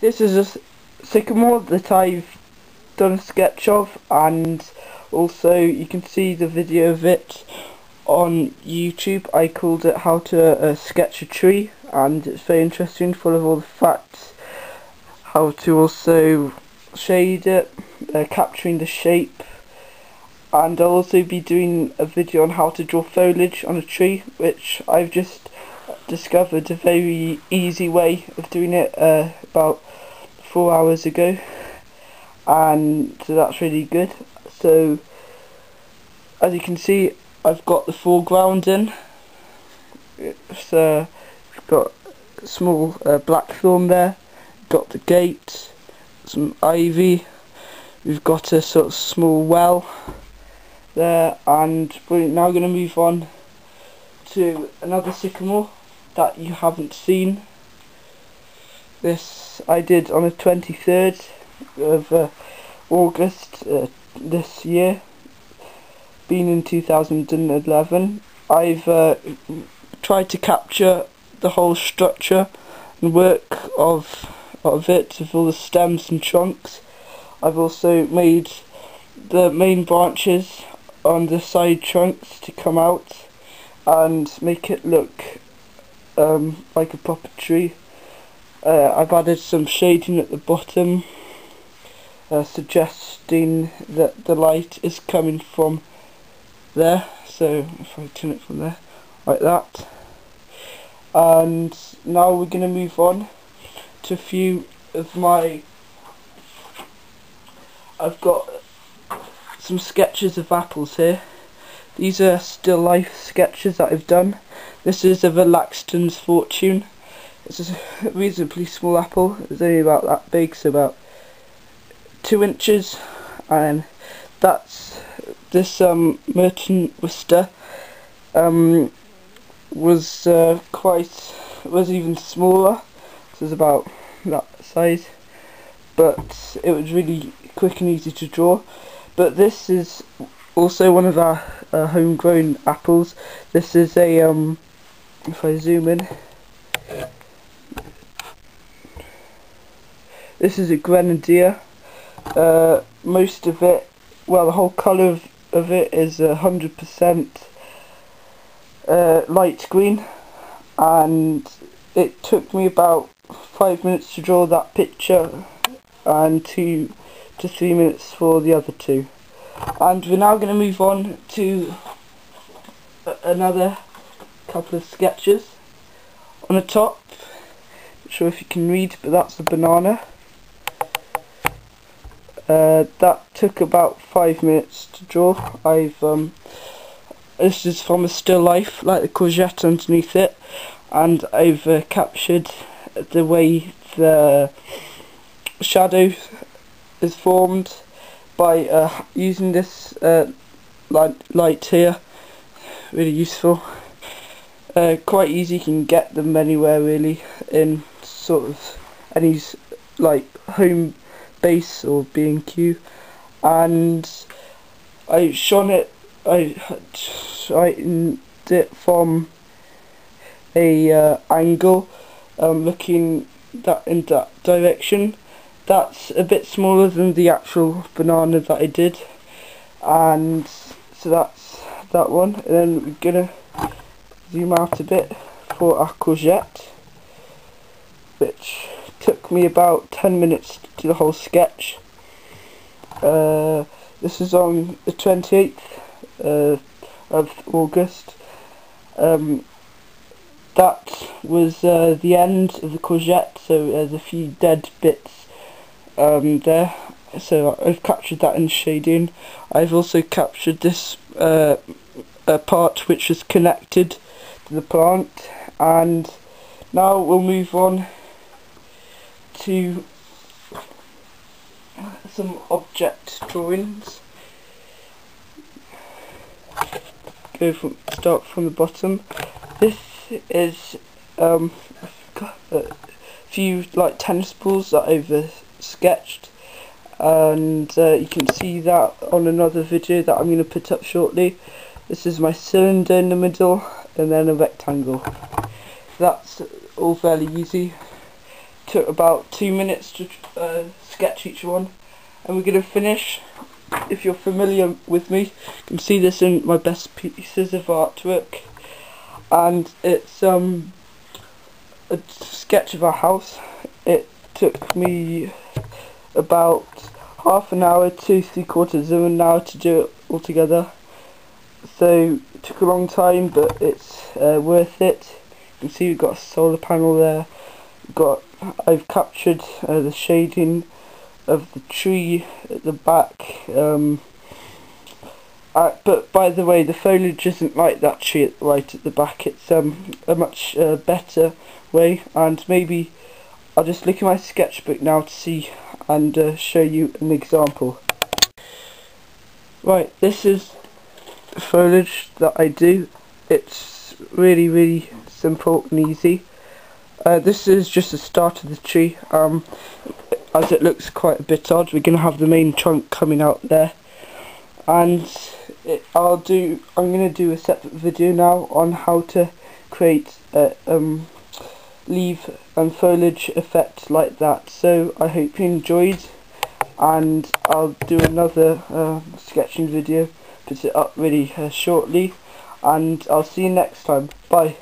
This is a sycamore that I've done a sketch of and also you can see the video of it on YouTube. I called it how to uh, sketch a tree and it's very interesting full of all the facts how to also shade it, uh, capturing the shape and I'll also be doing a video on how to draw foliage on a tree which I've just discovered a very easy way of doing it uh, about four hours ago. And so that's really good. So as you can see I've got the foreground in. It's uh, got a small uh, blackthorn there got the gate some ivy we've got a sort of small well there and we're now going to move on to another sycamore that you haven't seen. This I did on the 23rd of uh, August uh, this year. Been in 2011 I've uh, tried to capture the whole structure and work of of it of all the stems and trunks. I've also made the main branches on the side trunks to come out and make it look um, like a proper tree. Uh, I've added some shading at the bottom uh, suggesting that the light is coming from there. So if I turn it from there like that. And now we're going to move on to a few of my I've got some sketches of apples here. These are still life sketches that I've done this is a Laxton's Fortune. It's a reasonably small apple. It's only about that big so about two inches. And that's this um, Merton Worcester um, was uh, quite was even smaller. So was about that size. But it was really quick and easy to draw. But this is also one of our uh, homegrown apples. This is a um, if I zoom in. This is a grenadier. Uh, most of it, well the whole colour of, of it is a hundred percent uh, light green. And it took me about five minutes to draw that picture and two to three minutes for the other two and we're now going to move on to another couple of sketches. On the top not sure if you can read but that's the banana. Uh, that took about five minutes to draw. I've um, this is from a still life, like the courgette underneath it, and I've uh, captured the way the shadow is formed by uh, using this uh, light, light here. Really useful. Uh, quite easy, you can get them anywhere really in sort of any like home base or B&Q and I shone it I shot it from a uh, angle um, looking that in that direction that's a bit smaller than the actual banana that I did and so that's that one and then we're gonna zoom out a bit for our courgette which took me about 10 minutes to the whole sketch. Uh, this is on the 28th uh, of August. Um, that was uh, the end of the courgette, so there's a few dead bits um, there. So I've captured that in shading. I've also captured this uh, part which is connected to the plant and now we'll move on to some object drawings. Go from start from the bottom. This is um, a few like tennis balls that I've uh, sketched, and uh, you can see that on another video that I'm going to put up shortly. This is my cylinder in the middle, and then a rectangle. That's all fairly easy. Took about two minutes to uh, sketch each one. And we're going to finish. If you're familiar with me you can see this in my best pieces of artwork. And it's um a sketch of our house. It took me about half an hour to three quarters of an hour to do it all together. So it took a long time but it's uh, worth it. You can see we've got a solar panel there. Got I've captured uh, the shading of the tree at the back um, uh, but by the way the foliage isn't like that tree right at the back. It's um, a much uh, better way and maybe I'll just look at my sketchbook now to see and uh, show you an example. Right this is the foliage that I do. It's really really simple and easy. Uh, this is just the start of the tree. Um, as it looks quite a bit odd we're going to have the main trunk coming out there. And it, I'll do I'm going to do a separate video now on how to create a um, leaf and foliage effect like that. So I hope you enjoyed and I'll do another uh, sketching video put it up really uh, shortly and I'll see you next time. Bye